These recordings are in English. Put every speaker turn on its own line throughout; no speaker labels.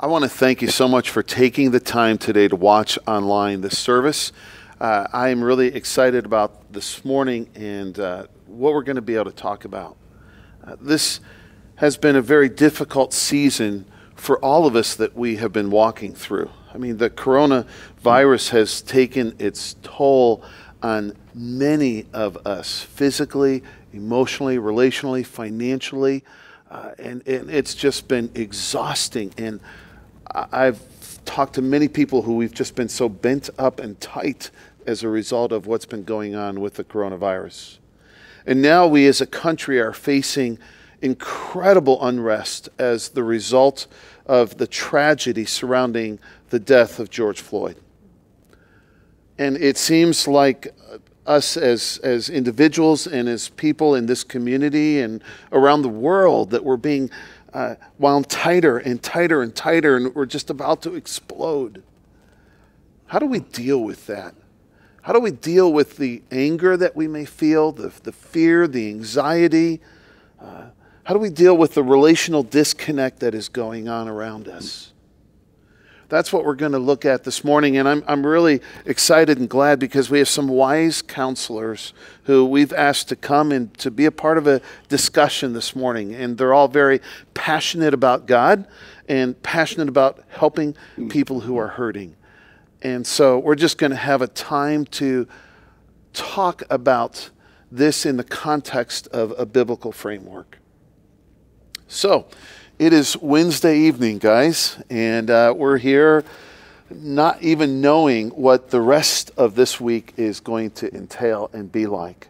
I want to thank you so much for taking the time today to watch online this service. Uh, I am really excited about this morning and uh, what we're going to be able to talk about. Uh, this has been a very difficult season for all of us that we have been walking through. I mean, the coronavirus has taken its toll on many of us physically, emotionally, relationally, financially. Uh, and, and it's just been exhausting. And I've talked to many people who we've just been so bent up and tight as a result of what's been going on with the coronavirus. And now we as a country are facing incredible unrest as the result of the tragedy surrounding the death of George Floyd. And it seems like us as, as individuals and as people in this community and around the world that we're being uh, wound tighter and tighter and tighter, and we're just about to explode. How do we deal with that? How do we deal with the anger that we may feel, the, the fear, the anxiety? Uh, how do we deal with the relational disconnect that is going on around us? That's what we're going to look at this morning. And I'm, I'm really excited and glad because we have some wise counselors who we've asked to come and to be a part of a discussion this morning. And they're all very passionate about God and passionate about helping people who are hurting. And so we're just going to have a time to talk about this in the context of a biblical framework. So, it is Wednesday evening, guys, and uh, we're here not even knowing what the rest of this week is going to entail and be like.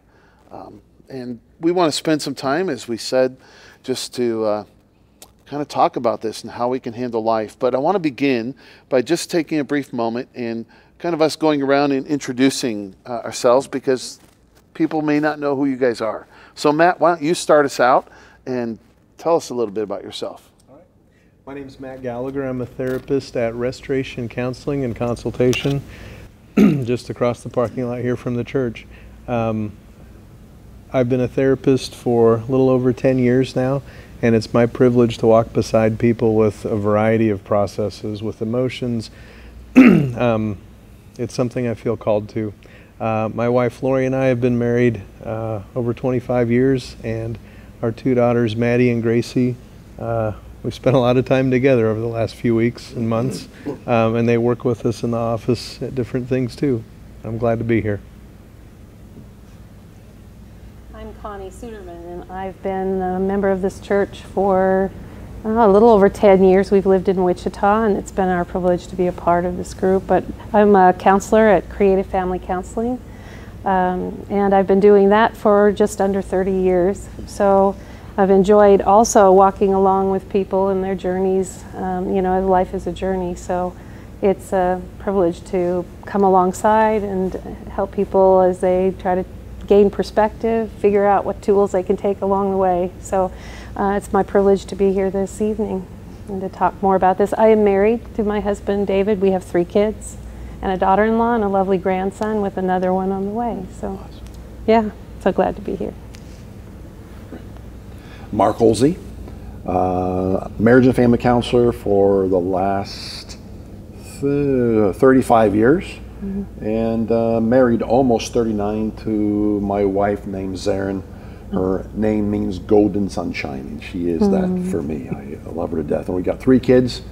Um, and we want to spend some time, as we said, just to uh, kind of talk about this and how we can handle life. But I want to begin by just taking a brief moment and kind of us going around and introducing uh, ourselves because people may not know who you guys are. So, Matt, why don't you start us out and Tell us a little bit about yourself.
My name is Matt Gallagher. I'm a therapist at Restoration Counseling and Consultation, just across the parking lot here from the church. Um, I've been a therapist for a little over 10 years now, and it's my privilege to walk beside people with a variety of processes, with emotions. um, it's something I feel called to. Uh, my wife Lori and I have been married uh, over 25 years, and our two daughters, Maddie and Gracie. Uh, we've spent a lot of time together over the last few weeks and months, um, and they work with us in the office at different things too. I'm glad to be here.
I'm Connie Suderman, and I've been a member of this church for uh, a little over 10 years. We've lived in Wichita, and it's been our privilege to be a part of this group. But I'm a counselor at Creative Family Counseling um, and I've been doing that for just under 30 years. So I've enjoyed also walking along with people in their journeys. Um, you know, life is a journey. So it's a privilege to come alongside and help people as they try to gain perspective, figure out what tools they can take along the way. So uh, it's my privilege to be here this evening and to talk more about this. I am married to my husband, David. We have three kids and a daughter-in-law and a lovely grandson with another one on the way. So, yeah, so glad to be here.
Mark Oelze, uh, marriage and family counselor for the last th 35 years, mm -hmm. and uh, married almost 39 to my wife named Zarin. Her name means golden sunshine, and she is mm -hmm. that for me. I love her to death. And we got three kids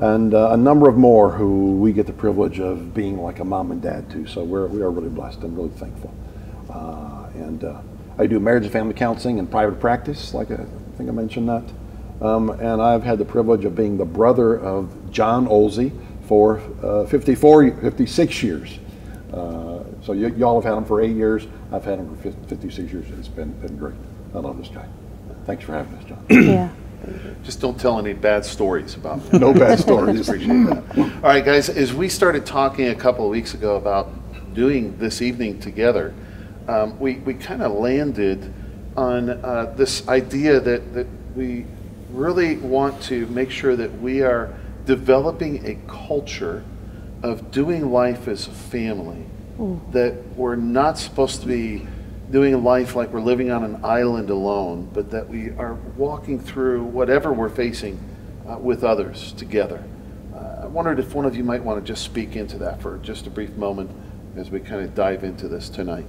and uh, a number of more who we get the privilege of being like a mom and dad to. So we're, we are really blessed and really thankful. Uh, and uh, I do marriage and family counseling and private practice, like I, think I mentioned that. Um, and I've had the privilege of being the brother of John Oelze for uh, 54, 56 years. Uh, so y- y'all have had him for eight years. I've had him for 56 years. It's been, been great. I love this guy. Thanks for having us, John.
yeah.
Just don't tell any bad stories about
me. no bad stories.
Appreciate that. All right, guys, as we started talking a couple of weeks ago about doing this evening together, um, we, we kind of landed on uh, this idea that, that we really want to make sure that we are developing a culture of doing life as a family, mm. that we're not supposed to be doing life like we're living on an island alone, but that we are walking through whatever we're facing uh, with others together. Uh, I wondered if one of you might want to just speak into that for just a brief moment as we kind of dive into this tonight.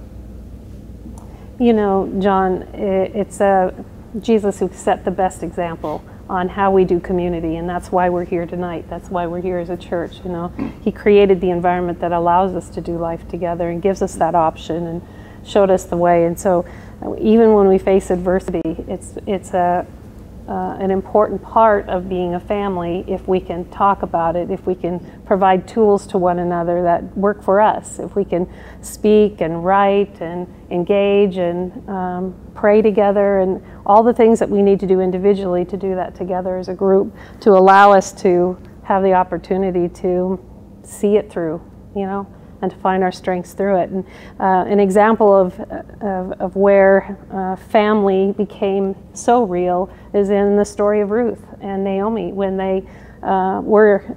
You know, John, it's a Jesus who set the best example on how we do community, and that's why we're here tonight. That's why we're here as a church. You know, He created the environment that allows us to do life together and gives us that option and showed us the way. And so, even when we face adversity, it's it's a uh, an important part of being a family if we can talk about it, if we can provide tools to one another that work for us, if we can speak and write and engage and um, pray together and all the things that we need to do individually to do that together as a group to allow us to have the opportunity to see it through, you know and to find our strengths through it. And uh, an example of, of, of where uh, family became so real is in the story of Ruth and Naomi when they uh, were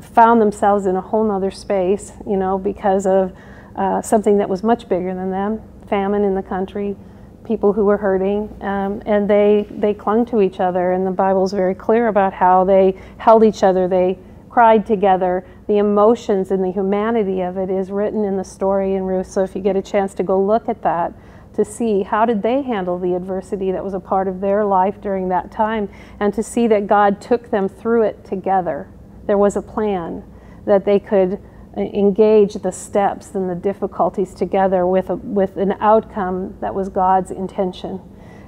found themselves in a whole nother space, you know, because of uh, something that was much bigger than them, famine in the country, people who were hurting, um, and they they clung to each other. And the Bible's very clear about how they held each other. They cried together. The emotions and the humanity of it is written in the story in Ruth. So if you get a chance to go look at that, to see how did they handle the adversity that was a part of their life during that time, and to see that God took them through it together. There was a plan that they could uh, engage the steps and the difficulties together with, a, with an outcome that was God's intention.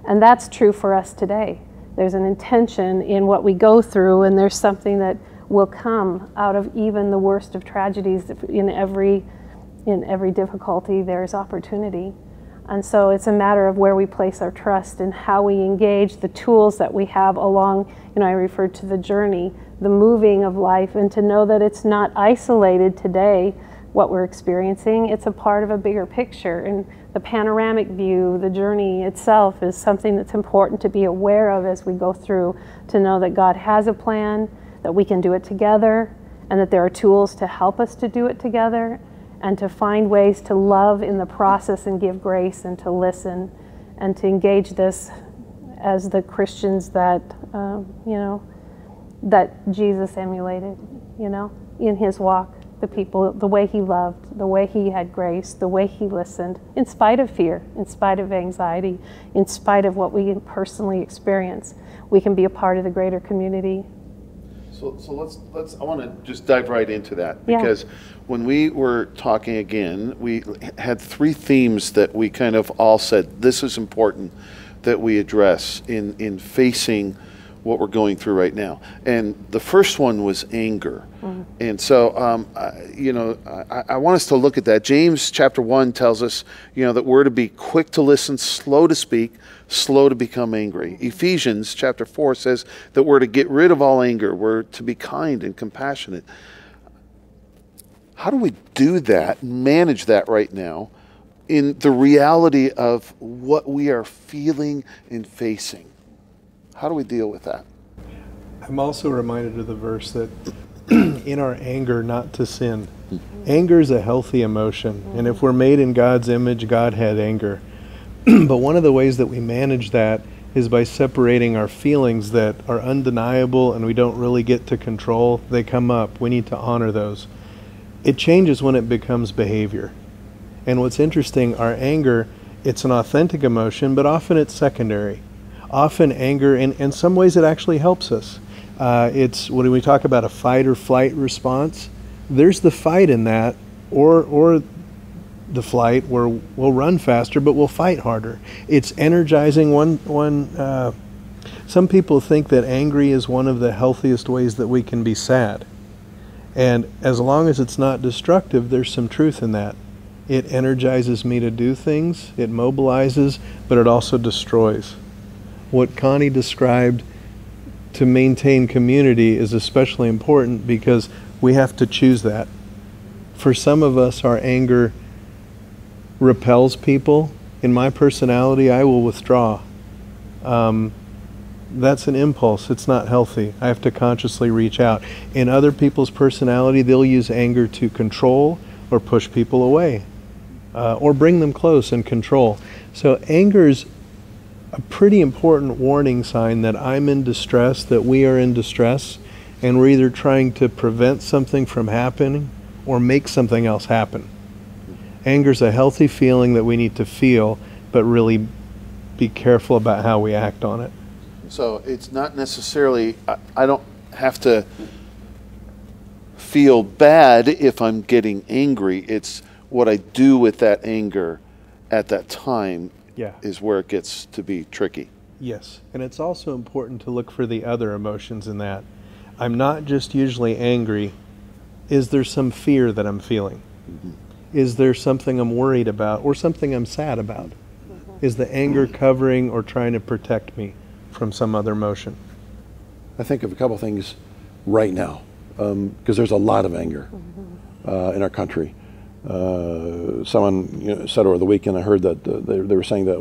And that's true for us today. There's an intention in what we go through, and there's something that will come out of even the worst of tragedies. In every, in every difficulty, there's opportunity. And so it's a matter of where we place our trust and how we engage the tools that we have along, you know, I referred to the journey, the moving of life, and to know that it's not isolated today, what we're experiencing. It's a part of a bigger picture. And the panoramic view, the journey itself, is something that's important to be aware of as we go through, to know that God has a plan that we can do it together and that there are tools to help us to do it together and to find ways to love in the process and give grace and to listen and to engage this as the Christians that, um, you know, that Jesus emulated, you know, in his walk, the people, the way he loved, the way he had grace, the way he listened, in spite of fear, in spite of anxiety, in spite of what we personally experience. We can be a part of the greater community
so, so let's, let's, I want to just dive right into that
Yeah.
because when we were talking again, we had three themes that we kind of all said, this is important that we address in, in facing what we're going through right now. And the first one was anger. Mm-hmm. And so, um, I, you know, I, I want us to look at that. James chapter 1 tells us, you know, that we're to be quick to listen, slow to speak, slow to become angry. Ephesians chapter 4 says that we're to get rid of all anger, we're to be kind and compassionate. How do we do that, manage that right now in the reality of what we are feeling and facing? How do we deal with that?
I'm also reminded of the verse that in our anger, not to sin. Anger is a healthy emotion. And if we're made in God's image, God had anger. but one of the ways that we manage that is by separating our feelings that are undeniable and we don't really get to control. They come up. We need to honor those. It changes when it becomes behavior. And what's interesting, our anger, it's an authentic emotion, but often it's secondary. Often anger, in, in some ways, it actually helps us. Uh, it's when we talk about a fight or flight response, there's the fight in that, or, or the flight where we'll run faster, but we'll fight harder. It's energizing. One, one. Uh, some people think that angry is one of the healthiest ways that we can be sad, and as long as it's not destructive, there's some truth in that. It energizes me to do things. It mobilizes, but it also destroys. What Connie described to maintain community is especially important because we have to choose that. For some of us, our anger repels people. In my personality, I will withdraw. Um, that's an impulse. It's not healthy. I have to consciously reach out. In other people's personality, they'll use anger to control or push people away uh, or bring them close and control. So, anger's a pretty important warning sign that I'm in distress, that we are in distress, and we're either trying to prevent something from happening or make something else happen. Anger is a healthy feeling that we need to feel, but really be careful about how we act on it.
So it's not necessarily, I, I don't have to feel bad if I'm getting angry. It's what I do with that anger at that time
Yeah.
is where it gets to be tricky.
Yes, and it's also important to look for the other emotions in that. I'm not just usually angry. Is there some fear that I'm feeling? Mm-hmm. Is there something I'm worried about or something I'm sad about? Mm-hmm. Is the anger mm-hmm. covering or trying to protect me from some other emotion?
I think of a couple things right now um, because there's a lot of anger uh, in our country. Uh, someone you know, said over the weekend, I heard that uh, they, they were saying that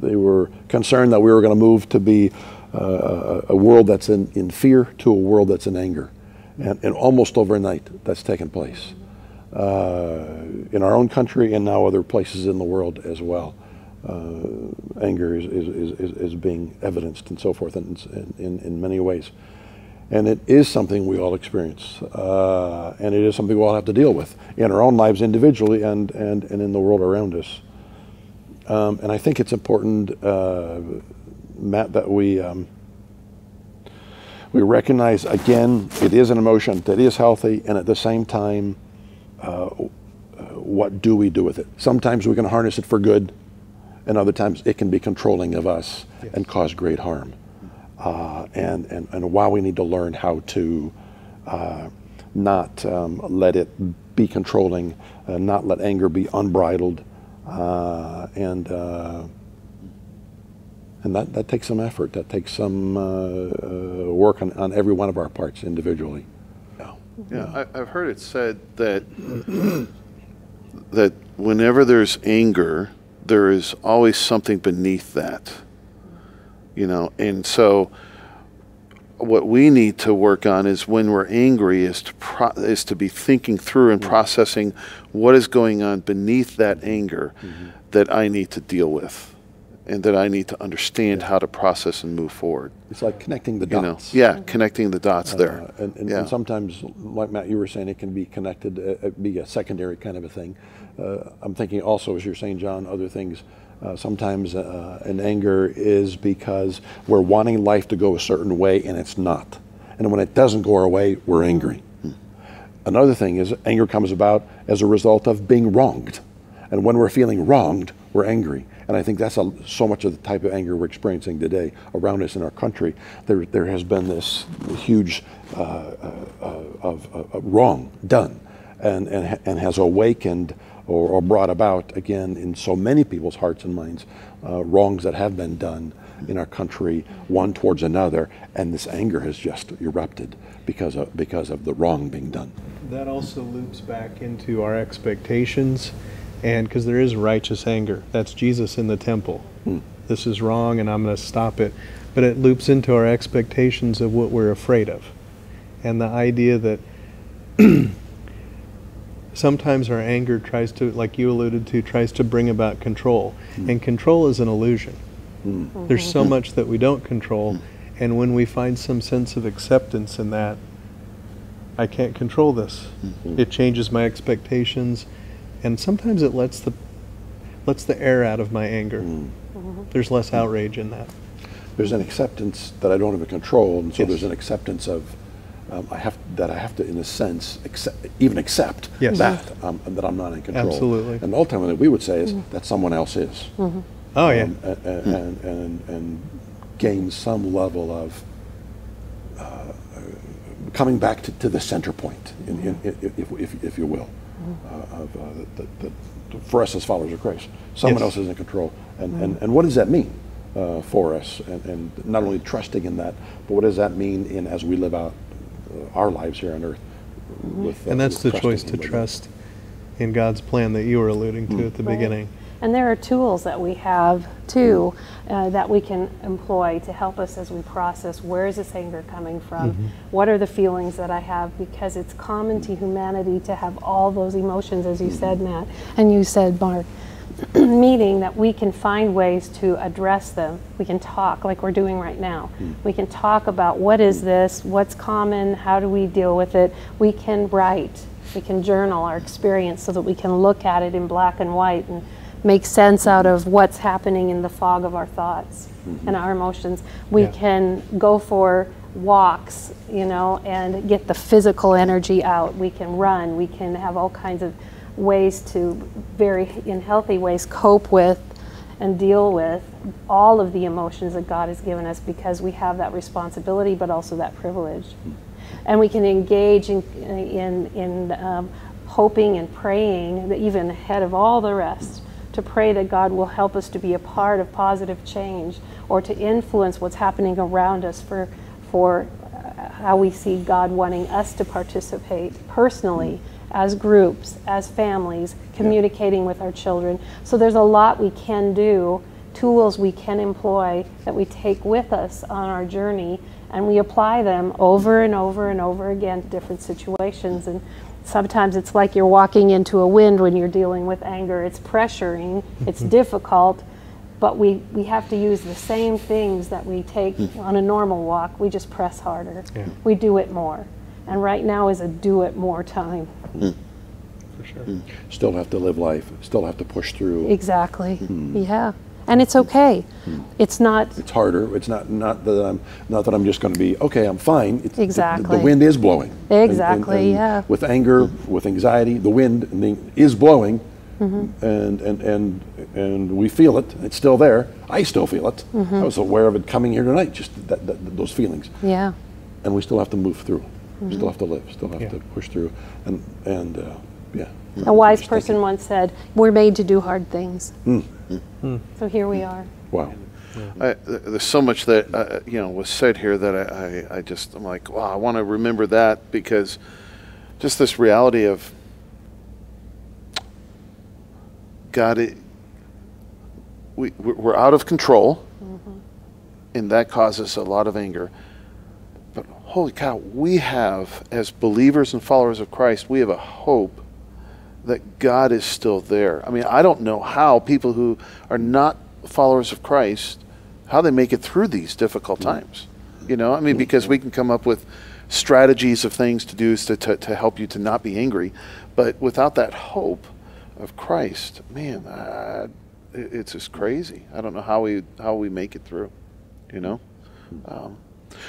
they were concerned that we were going to move to be uh, a world that's in, in fear to a world that's in anger. And, and almost overnight, that's taken place uh, in our own country and now other places in the world as well. Uh, anger is, is, is, is- is being evidenced and so forth in, in, in many ways. And it is something we all experience. Uh, and it is something we all have to deal with in our own lives individually and, and, and in the world around us. Um, and I think it's important, uh, Matt, that we, um, we recognize again it is an emotion that is healthy, and at the same time, uh, what do we do with it? Sometimes we can harness it for good, and other times it can be controlling of us and cause great harm. Uh, and, and, and we need to learn how to uh, not um, let it be controlling, uh, not let anger be unbridled, uh, and uh, and that, that takes some effort. That takes some uh, work on, on every one of our parts individually. Yeah.
Yeah, I, I've heard it said that that whenever there's anger, there is always something beneath that. You know, and so what we need to work on is when we're angry is to pro- is to be thinking through and processing what is going on beneath that anger that I need to deal with and that I need to understand how to process and move forward.
It's like connecting the
You know,
dots.
yeah, connecting the dots there.
Uh, and, and,
yeah.
and sometimes, like Matt, you were saying, it can be connected, uh, uh, be a secondary kind of a thing. Uh, I'm thinking also, as you're saying, John, other things. Uh, sometimes uh, an anger is because we're wanting life to go a certain way and it's not. And when it doesn't go our way, we're angry. Another thing is anger comes about as a result of being wronged. And when we're feeling wronged, we're angry. And I think that's a, so much of the type of anger we're experiencing today around us in our country. There, there has been this huge uh, uh, uh, of, of wrong done and, and, and has awakened or, or brought about, again, in so many people's hearts and minds, uh, wrongs that have been done in our country, one towards another. And this anger has just erupted because of, because of the wrong being done.
That also loops back into our expectations, and because there is righteous anger. That's Jesus in the temple. This is wrong, and I'm going to stop it. But it loops into our expectations of what we're afraid of. And the idea that sometimes our anger tries to, like you alluded to, tries to bring about control. Hmm. And control is an illusion. Hmm. There's so mm-hmm. much that we don't control. Hmm. And when we find some sense of acceptance in that, I can't control this. It changes my expectations, and sometimes it lets the lets the air out of my anger. Mm-hmm. There's less outrage in that.
there's an acceptance that I don't have a control, and so
Yes.
there's an acceptance of um, I have that I have to, in a sense, accept, even accept
Yes.
that um, that I'm not in control.
Absolutely.
And ultimately, we would say is that someone else is,
Oh yeah,
um, a- a- and, and and gain some level of uh, coming back to, to the center point, in, in, if, if, if, if you will, uh, of uh, that, that, for us as followers of Christ, someone
Yes.
else is in control, and, and, and what does that mean uh, for us, and, and not only trusting in that, but what does that mean in as we live out our lives here on earth? Mm-hmm. With, uh,
and that's the choice to trust in God's plan that you were alluding to mm. at the
Right.
beginning.
And there are tools that we have too mm. uh, that we can employ to help us as we process where is this anger coming from? Mm-hmm. What are the feelings that I have? Because it's common to humanity to have all those emotions, as you mm-hmm. said, Matt, and you said, Mark. meeting that we can find ways to address them. We can talk like we're doing right now. Hmm. We can talk about what is hmm. this, what's common, how do we deal with it. We can write, we can journal our experience so that we can look at it in black and white and make sense out of what's happening in the fog of our thoughts mm-hmm. and our emotions. We
Yeah.
can go for walks, you know, and get the physical energy out. We can run. We can have all kinds of ways to very in healthy ways cope with and deal with all of the emotions that God has given us because we have that responsibility but also that privilege. And we can engage in in, in um, hoping and praying even ahead of all the rest to pray that God will help us to be a part of positive change or to influence what's happening around us for for uh, how we see God wanting us to participate personally as groups, as families, communicating with our children. So there's a lot we can do, tools we can employ that we take with us on our journey and we apply them over and over and over again to different situations and sometimes it's like you're walking into a wind when you're dealing with anger. It's pressuring, mm-hmm. it's difficult, but we, we have to use the same things that we take mm-hmm. on a normal walk. We just press harder.
Yeah.
We do it more. And right now is a do it more time. Hmm.
For sure. Hmm.
Still have to live life, still have to push through.
Exactly. Hmm. Yeah. And it's okay. It's not
It's harder. It's not, not that I'm, not that I'm just going to be, okay, I'm fine. It's- the- the-
Exactly.
The wind is blowing. And- and-
Exactly,
and
yeah.
With anger, with anxiety, the wind is blowing.
Mm-hmm.
And, and, and, and we feel it. It's still there. I still feel it.
Mm-hmm.
I was aware of it coming here tonight, just that, that, those feelings.
yeah.
And we still have to move through. We
Mm-hmm.
still have to live, still have
Yeah.
to push through. And, and, uh, yeah.
A wise person once said, "We're made to do hard things."
Hmm.
So here we are.
Wow.
I, there's so much that uh, you know was said here that I, I, I just I'm like, wow, I want to remember that because just this reality of God, it, we we're we're out of control, and that causes a lot of anger. Holy cow, we have as believers and followers of Christ, we have a hope that God is still there. I mean, I don't know how people who are not followers of Christ how they make it through these difficult times. You know, I mean, because we can come up with strategies of things to do to, to, to help you to not be angry, but without that hope of Christ, man, uh, it's just crazy. I don't know how we how we make it through. You know. Um,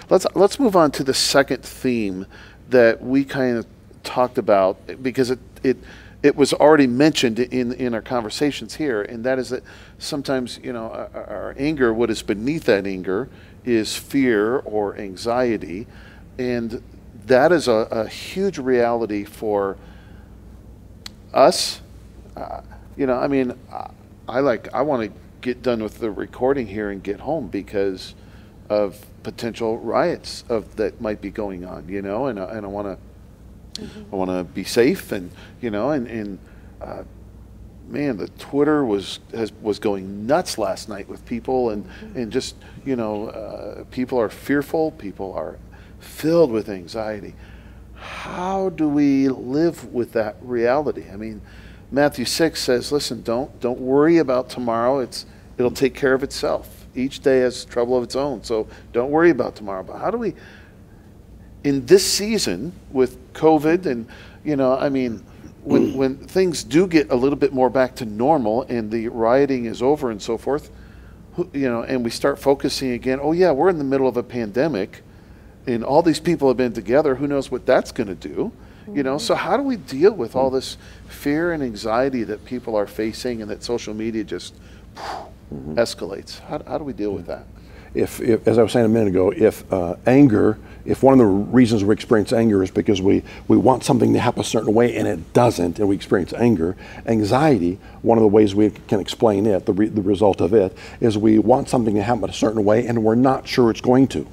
let's let's move on to the second theme that we kind of talked about because it it it was already mentioned in in our conversations here, and that is that sometimes you know our, our anger, what is beneath that anger, is fear or anxiety, and that is a, a huge reality for us. Uh, you know, I mean, I, I like I want to get done with the recording here and get home because of potential riots of that might be going on. You know, and I- and I want to I want to be safe and you know and and uh, man, the Twitter was has, was going nuts last night with people and and just you know uh, people are fearful, people are filled with anxiety. How do we live with that reality? I mean, Matthew six says, "Listen, don't don't worry about tomorrow. It's it'll take care of itself. Each day has trouble of its own. So don't worry about tomorrow." But how do we? in this season with COVID and you know, I mean, when mm. when things do get a little bit more back to normal and the rioting is over and so forth, you know, and we start focusing again. Oh yeah, we're in the middle of a pandemic, and all these people have been together. Who knows what that's going to do? You know, so how do we deal with all mm. this fear and anxiety that people are facing, and that social media just escalates? How, how do we deal with that?
if, if, as I was saying a minute ago, if uh, anger, if one of the reasons we experience anger is because we, we want something to happen a certain way and it doesn't, and we experience anger, anxiety, one of the ways we can explain it, the, re, the result of it, is we want something to happen a certain way and we're not sure it's going to.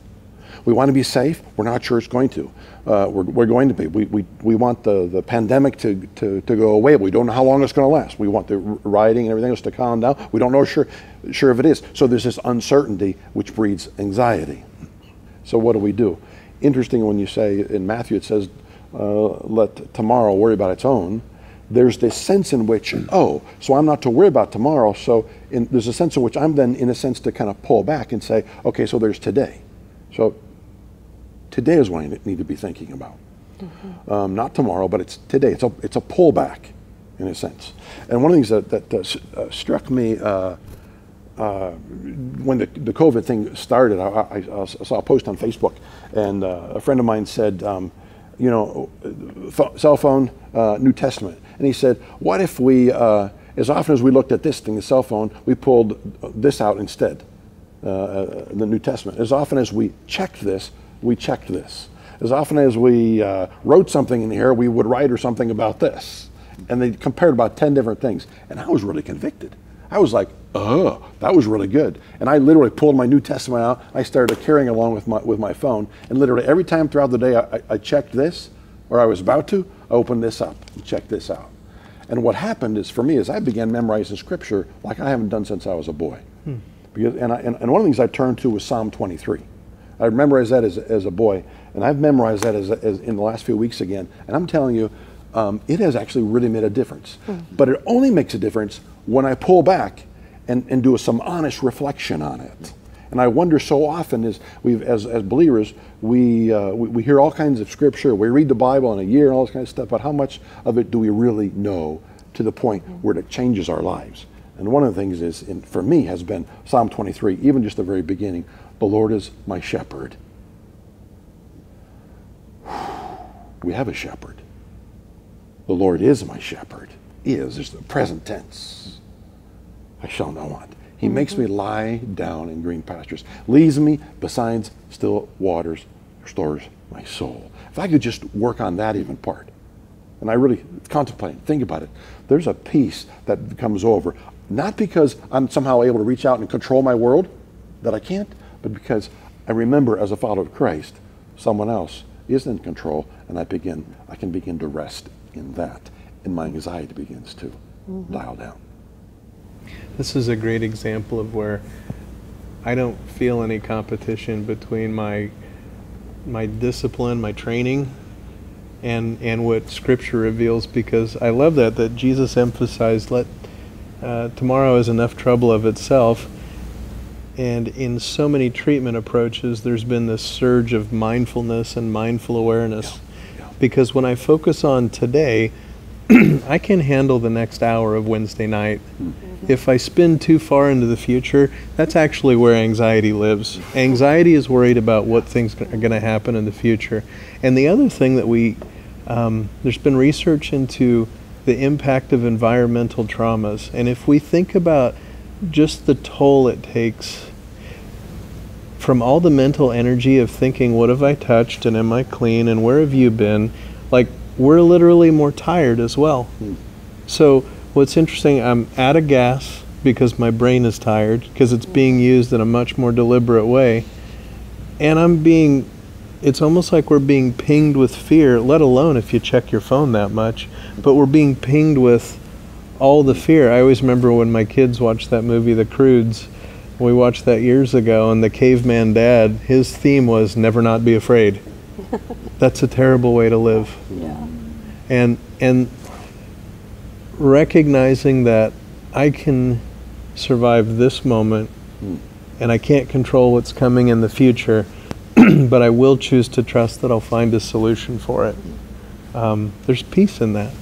We want to be safe, we're not sure it's going to. Uh, we're, we're going to be. We, we, we want the, the pandemic to, to, to go away, we don't know how long it's going to last. We want the rioting and everything else to calm down. We don't know sure, sure if it is. So there's this uncertainty which breeds anxiety. So what do we do? Interesting when you say in Matthew it says, uh, let tomorrow worry about its own. there's this sense in which, oh, so I'm not to worry about tomorrow. So in, there's a sense in which I'm then, in a sense, to kind of pull back and say, okay, so there's today. So today is what I need to be thinking about. Mm-hmm. Um, not tomorrow, but it's today. It's a, it's a pullback in a sense. And one of the things that, that uh, uh struck me uh, uh, when the, the COVID thing started, I, I, I, saw a post on Facebook, and uh, a friend of mine said, um, you know, cell phone, uh, New Testament. And he said, what if we, as often as we looked at this thing, the cell phone, we pulled this out instead, the New Testament. As often as we checked this, we checked this. As often as we wrote something in here, we would write or something about this and they compared about 10 different things. And I was really convicted. I was like, oh, that was really good. And I literally pulled my New Testament out. I started carrying along with my, with my phone. And literally every time throughout the day I, I checked this, or I was about to, I opened this up and checked this out. And what happened is for me is I began memorizing scripture like I haven't done since I was a boy. Hmm. Because, and, I, and, and, one of the things I turned to was Psalm 23. I memorized that as, as a boy, and I've memorized that as, as in the last few weeks again. And I'm telling you, um, it has actually really made a difference. Mm-hmm. But it only makes a difference when I pull back and, and do some honest reflection on it. And I wonder so often as we as, as believers, we, uh, we, we, hear all kinds of scripture, we read the Bible in a year and all this kind of stuff, but how much of it do we really know to the point mm-hmm. where it changes our lives? And one of the things is, in, for me, has been Psalm 23, even just the very beginning, the Lord is my shepherd. We have a shepherd. The Lord is my shepherd. Is is the present tense. I shall not want. He mm-hmm. makes me lie down in green pastures, leads me beside still waters, restores my soul. If I could just work on that even part, and I really contemplate, think about it, there's a peace that comes over, not because I'm somehow able to reach out and control my world, that I can't, but because I remember as a follower of Christ, someone else is in control, and I begin, I can begin to rest in that, and my anxiety begins to mm-hmm. dial down.
This is a great example of where I don't feel any competition between my my discipline, my training, and and what Scripture reveals. Because I love that that Jesus emphasized, "Let uh, tomorrow is enough trouble of itself." And in so many treatment approaches, there's been this surge of mindfulness and mindful awareness. Yeah because when I focus on today, I can handle the next hour of Wednesday night. Mm-hmm. If I spin too far into the future, that's actually where anxiety lives. Anxiety is worried about what things are going to happen in the future. And the other thing that we, um, there's been research into the impact of environmental traumas. And if we think about just the toll it takes from all the mental energy of thinking, what have I touched and am I clean and where have you been? Like, we're literally more tired as well. Mm. So, what's interesting, I'm out of gas because my brain is tired because it's being used in a much more deliberate way. And I'm being, it's almost like we're being pinged with fear, let alone if you check your phone that much, but we're being pinged with all the fear. I always remember when my kids watched that movie, The Croods we watched that years ago, and the caveman dad, his theme was never not be afraid. That's a terrible way to live.
Yeah.
And and recognizing that I can survive this moment and I can't control what's coming in the future, but I will choose to trust that I'll find a solution for it. Um, there's peace in that.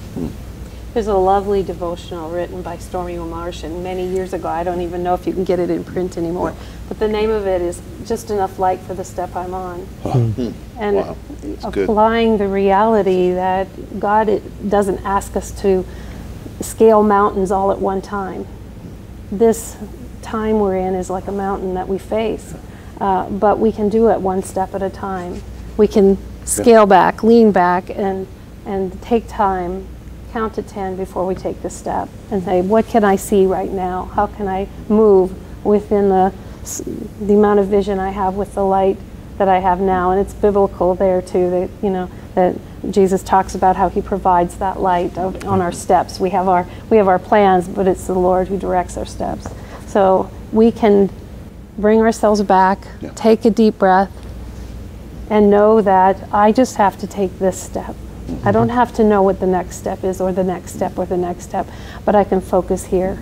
There's a lovely devotional written by Stormie Omartian many years ago. I don't even know if you can get it in print anymore. But the name of it is Just Enough Light for the Step I'm On.
Hmm.
And wow. applying good. the reality that God doesn't ask us to scale mountains all at one time. This time we're in is like a mountain that we face, uh, but we can do it one step at a time. We can scale back, lean back, and, and take time count to 10 before we take the step and say, what can I see right now? How can I move within the, the amount of vision I have with the light that I have now? And it's biblical there too, that, you know, that Jesus talks about how he provides that light on our steps. We have our, we have our plans, but it's the Lord who directs our steps. So we can bring ourselves back, yeah. take a deep breath, and know that I just have to take this step I don't have to know what the next step is, or the next step, or the next step, but I can focus here.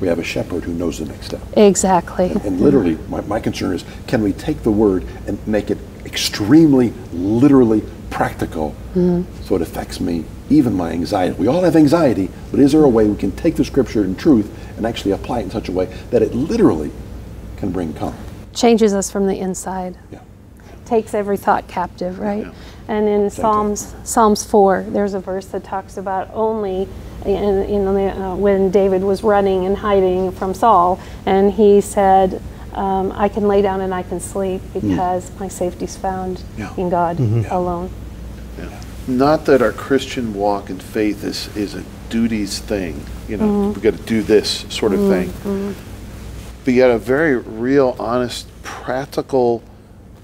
We have a shepherd who knows the next step.
Exactly.
And literally, my, my concern is can we take the word and make it extremely, literally practical mm-hmm. so it affects me, even my anxiety? We all have anxiety, but is there a way we can take the scripture in truth and actually apply it in such a way that it literally can bring calm?
Changes us from the inside.
Yeah.
Takes every thought captive, right?
Yeah.
And in Psalms Psalms four, there's a verse that talks about only in, in the, uh, when David was running and hiding from Saul, and he said, um, "I can lay down and I can sleep because my safety's found
Yeah.
in God alone."
Not that our Christian walk and faith is, is a duties thing, you know, we got to do this sort of thing. But yet a very real, honest, practical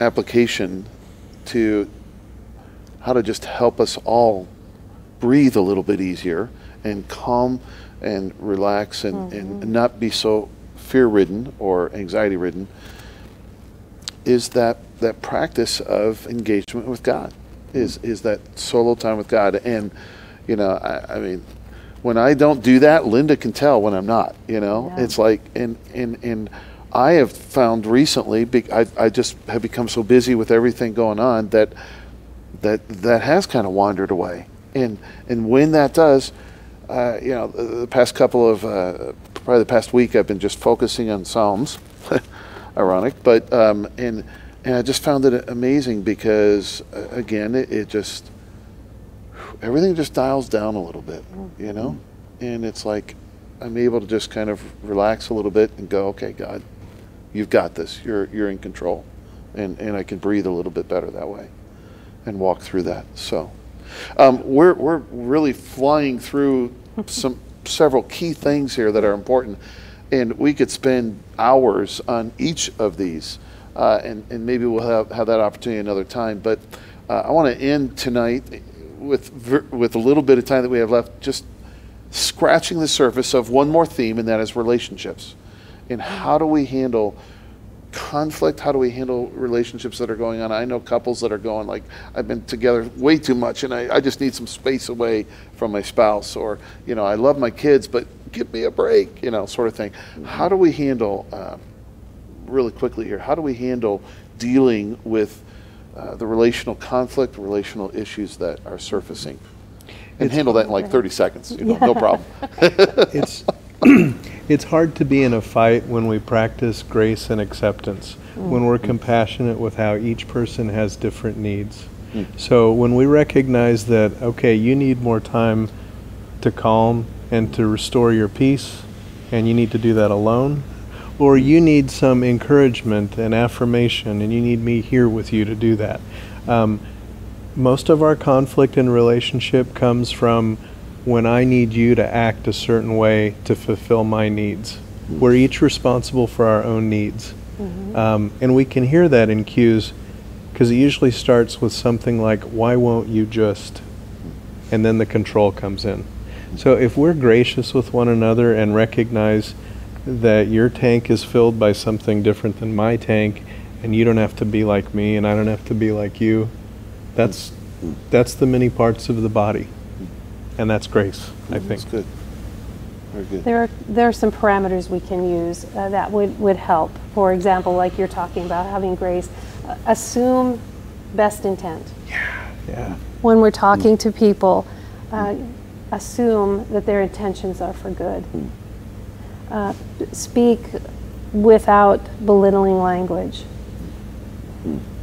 application to how to just help us all breathe a little bit easier and calm and relax and, and mm-hmm. not be so fear ridden or anxiety ridden is that that practice of engagement with God is mm-hmm. is that solo time with God. And you know I, I mean when I don't do that Linda can tell when I'm not you know?
Yeah.
it's like and and and I have found recently be- I, I just have become so busy with everything going on that that that has kind of wandered away. And and when that does uh, you know the, the past couple of uh, probably the past week I've been just focusing on Psalms ironic but um, and and I just found it amazing because uh, again it, it just everything just dials down a little bit you know? And it's like I'm able to just kind of relax a little bit and go okay God you've got this you're you're in control and and I can breathe a little bit better that way and walk through that. So um, we're we're really flying through some several key things here that are important, and we could spend hours on each of these, uh, and and maybe we'll have, have that opportunity another time. But uh, I want to end tonight with with a little bit of time that we have left, just scratching the surface of one more theme, and that is relationships, and how do we handle conflict? How do we handle relationships that are going on? I know couples that are going like, I've been together way too much and I, I just need some space away from my spouse, or, you know, I love my kids, but give me a break, you know, sort of thing. How do we handle, uh, really quickly here, how do we handle dealing with uh, the relational conflict, relational issues that are surfacing? And handle that in like 30 seconds, you know, no problem.
it's it's hard to be in a fight when we practice grace and acceptance when we're compassionate with how each person has different needs. So when we recognize that okay you need more time to calm and to restore your peace and you need to do that alone or you need some encouragement and affirmation and you need me here with you to do that um, most of our conflict in relationship comes from when I need you to act a certain way to fulfill my needs. We're mm-hmm. each responsible for our own needs. Mm-hmm. Um, and we can hear that in cues because it usually starts with something like, Why won't you just? And then the control comes in. So if we're gracious with one another and recognize that your tank is filled by something different than my tank, and you don't have to be like me, and I don't have to be like you, that's mm-hmm. that's the many parts of the body, and that's grace. I think.
That's good. Very good.
There are, there are some parameters we can use uh, that would, would help. For example, like you're talking about having grace, uh, assume best intent.
Yeah. yeah.
When we're talking to people, uh, assume that their intentions are for good. Uh, speak without belittling language.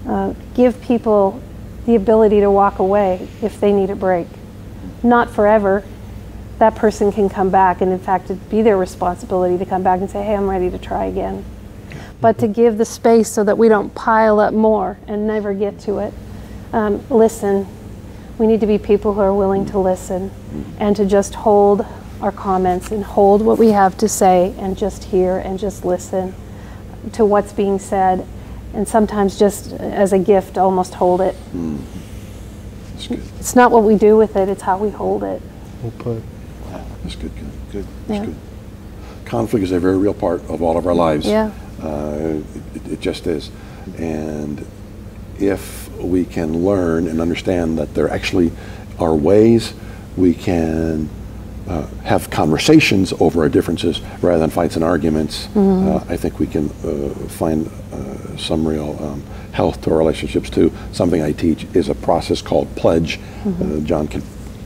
Uh, give people the ability to walk away if they need a break. Not forever. That person can come back, and in fact, it'd be their responsibility to come back and say, hey, I'm ready to try again. But to give the space so that we don't pile up more and never get to it. Um, listen. We need to be people who are willing to listen and to just hold our comments and hold what we have to say and just hear and just listen to what's being said and sometimes just as a gift almost hold it.
That's good.
It's not what we do with it, it's how we hold it.
We'll put
That's good. Good.
Good.
That's
Yeah.
good. Conflict is a very real part of all of our lives.
Yeah.
Uh, it, it just is. And if we can learn and understand that there actually are ways. We can uh, have conversations over our differences rather than fights and arguments. Uh, I think we can uh, find uh, some real um, health to our relationships too. Something I teach is a process called pledge. Uh, John can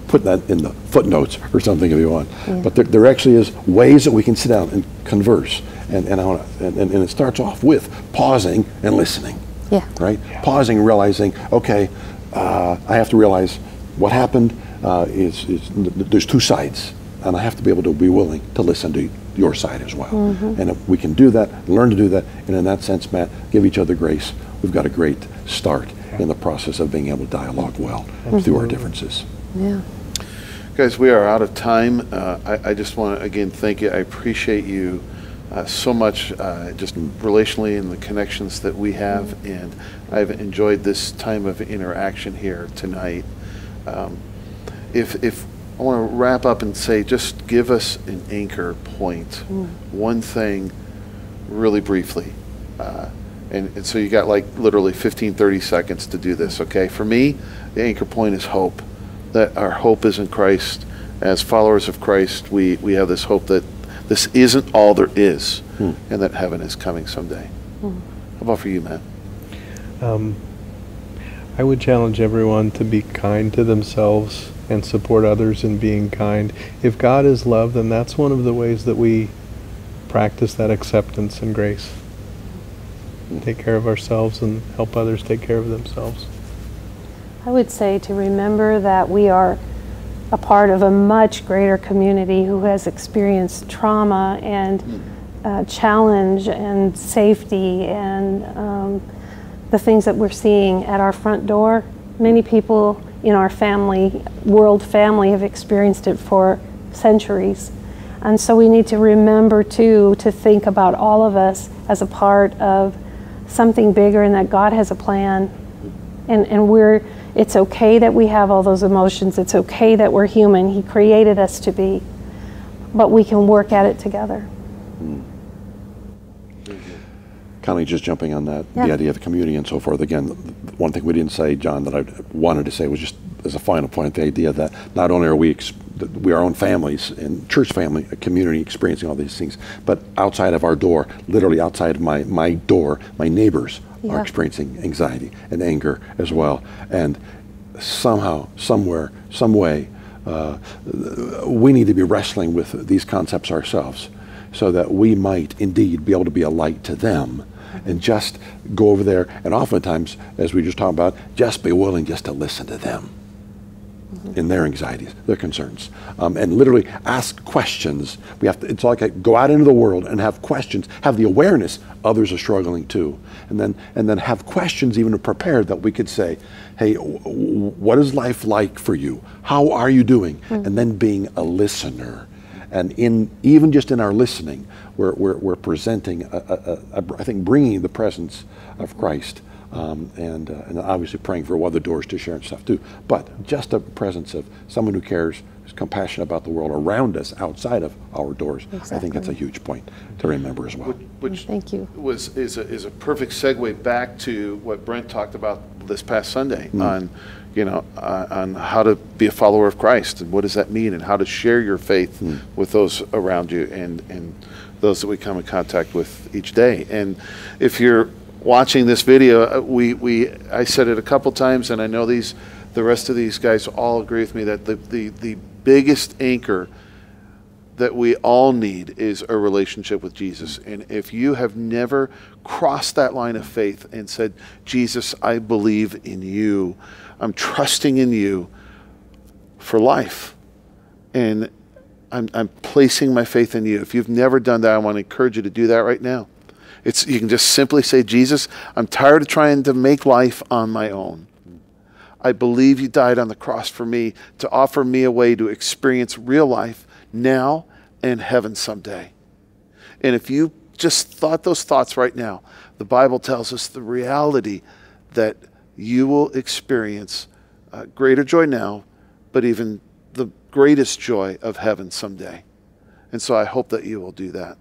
put that in the footnotes or something if you want. But there, there actually is ways that we can sit down and converse. And, and, I wanna, and, and and it starts off with pausing and listening
Yeah.
right? Pausing, realizing, okay, uh, I have to realize what happened uh, is, is th- there's two sides, and I have to be able to be willing to listen to your side as well. And if we can do that, learn to do that, and in that sense, Matt, give each other grace. We've got a great start in the process of being able to dialogue well through our differences.
Yeah.
Guys, we are out of time. Uh, I, I just want to again thank you. I appreciate you uh, so much, uh, just relationally and the connections that we have, and I've enjoyed this time of interaction here tonight. Um, if if I want to wrap up and say, just give us an anchor point, one thing, really briefly. Uh, and, and so you got like literally 15, 30 seconds to do this, okay? For me, the anchor point is hope. That our hope is in Christ. As followers of Christ, we, we have this hope that this isn't all there is and that heaven is coming someday. How about for you, man?
Um, I would challenge everyone to be kind to themselves and support others in being kind. If God is love, then that's one of the ways that we practice that acceptance and grace. Take care of ourselves and help others take care of themselves.
I would say to remember that we are a part of a much greater community who has experienced trauma and uh, challenge and safety and um, the things that we're seeing at our front door. Many people in our family, world family, have experienced it for centuries. And so we need to remember too to think about all of us as a part of something bigger and that God has a plan and and we're it's okay that we have all those emotions it's okay that we're human he created us to be but we can work at it together
Connie, just jumping on that,
Yeah.
the idea of community and so forth. Again, one thing we didn't say, John, that I wanted to say was just as a final point, the idea that not only are we we our own families and church family, a community experiencing all these things, but outside of our door, literally outside of my my door, my neighbors are experiencing anxiety and anger as well, and somehow, somewhere, some way, uh, we need to be wrestling with these concepts ourselves so that we might indeed be able to be a light to them and just go over there. And oftentimes as we just talked about just be willing just to listen to them mm-hmm. in their anxieties their concerns. Um, and literally ask questions. We have to it's like a, go out into the world and have questions have the awareness others are struggling too. And then and then have questions even prepared that we could say hey w- w- what is life like for you? How are you doing? Hmm. And then being a listener and in even just in our listening, we're, we're, we're presenting, a, a, a, a, I think, bringing the presence of Christ, um, and, uh, and obviously praying for other doors to share and stuff too. But just a presence of someone who cares, is compassionate about the world around us, outside of our doors. I think that's a huge point to remember as well.
Which
thank you
was is a, is a perfect segue back to what Brent talked about this past Sunday on you know uh, on how to be a follower of Christ and what does that mean and how to share your faith with those around you and and those that we come in contact with each day. And if you're watching this video uh, we we I said it a couple times and I know these the rest of these guys all agree with me that the the, the biggest anchor that we all need is a relationship with Jesus. And if you have never crossed that line of faith and said, Jesus, I believe in you, I'm trusting in you for life, and I'm, I'm placing my faith in you. If you've never done that, I want to encourage you to do that right now. It's, you can just simply say, Jesus, I'm tired of trying to make life on my own. I believe you died on the cross for me to offer me a way to experience real life now and heaven someday. And if you just thought those thoughts right now, the Bible tells us the reality that you will experience uh, greater joy now, but even the greatest joy of heaven someday. And so I hope that you will do that.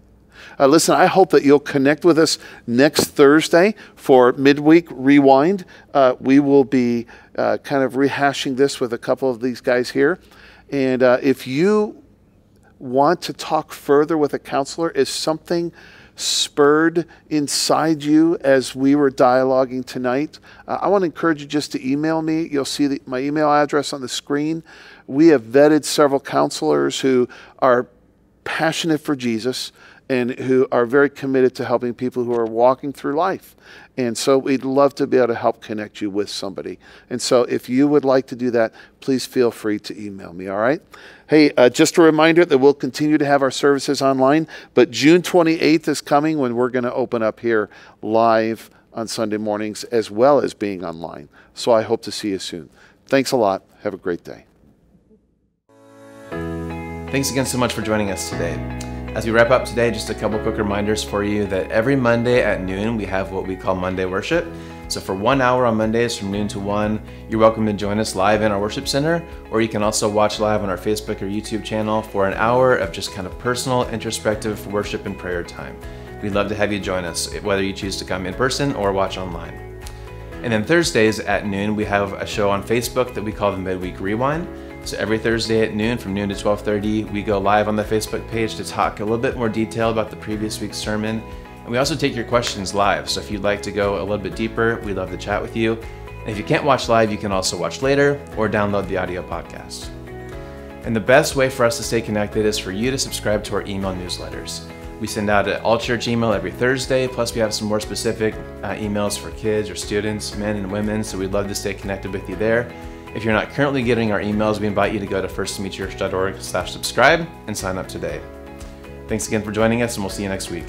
Uh, listen, I hope that you'll connect with us next Thursday for Midweek Rewind. Uh, we will be uh, kind of rehashing this with a couple of these guys here. And uh, if you want to talk further with a counselor, is something spurred inside you as we were dialoguing tonight, uh, I want to encourage you just to email me. You'll see the, my email address on the screen. We have vetted several counselors who are passionate for Jesus and who are very committed to helping people who are walking through life. And so we'd love to be able to help connect you with somebody. And so if you would like to do that, please feel free to email me, all right? Hey, uh, just a reminder that we'll continue to have our services online, but June 28th is coming when we're going to open up here live on Sunday mornings as well as being online. So I hope to see you soon. Thanks a lot. Have a great day.
Thanks again so much for joining us today. As we wrap up today, just a couple quick reminders for you that every Monday at noon we have what we call Monday worship. So for one hour on Mondays from noon to one, you're welcome to join us live in our worship center, or you can also watch live on our Facebook or YouTube channel for an hour of just kind of personal, introspective worship and prayer time. We'd love to have you join us, whether you choose to come in person or watch online. And then Thursdays at noon, we have a show on Facebook that we call the Midweek Rewind. So every Thursday at noon from noon to 12:30, we go live on the Facebook page to talk a little bit more detail about the previous week's sermon. And we also take your questions live. So if you'd like to go a little bit deeper, we'd love to chat with you. And if you can't watch live, you can also watch later or download the audio podcast. And the best way for us to stay connected is for you to subscribe to our email newsletters. We send out an all church email every Thursday, plus, we have some more specific uh, emails for kids or students, men and women. So, we'd love to stay connected with you there. If you're not currently getting our emails, we invite you to go to firstmeetchurch.org slash subscribe and sign up today. Thanks again for joining us, and we'll see you next week.